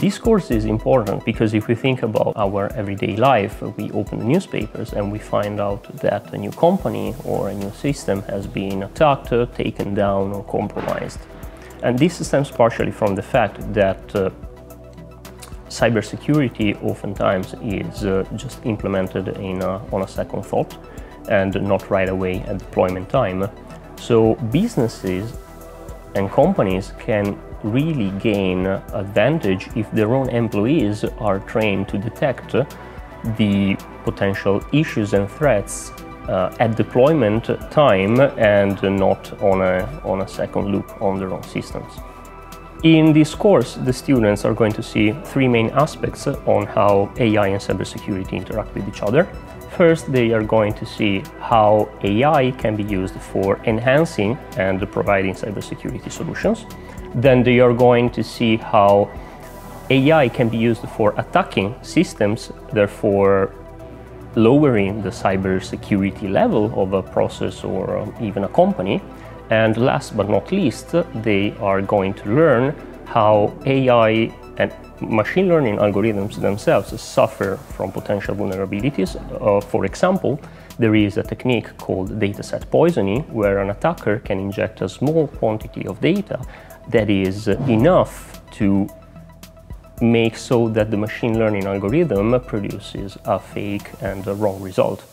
This course is important because if we think about our everyday life, we open the newspapers and we find out that a new company or a new system has been attacked, taken down, or compromised. And this stems partially from the fact that uh, cybersecurity oftentimes is uh, just implemented in a, on a second thought and not right away at deployment time. So businesses and companies can really gain advantage if their own employees are trained to detect the potential issues and threats uh, at deployment time and not on a, on a second loop on their own systems. In this course, the students are going to see three main aspects on how AI and cybersecurity interact with each other. First, they are going to see how AI can be used for enhancing and providing cybersecurity solutions. Then they are going to see how AI can be used for attacking systems, therefore lowering the cybersecurity level of a process or um, even a company. And last but not least, they are going to learn how AI and machine learning algorithms themselves suffer from potential vulnerabilities. Uh, for example, there is a technique called dataset poisoning, where an attacker can inject a small quantity of data that is enough to make so that the machine learning algorithm produces a fake and a wrong result.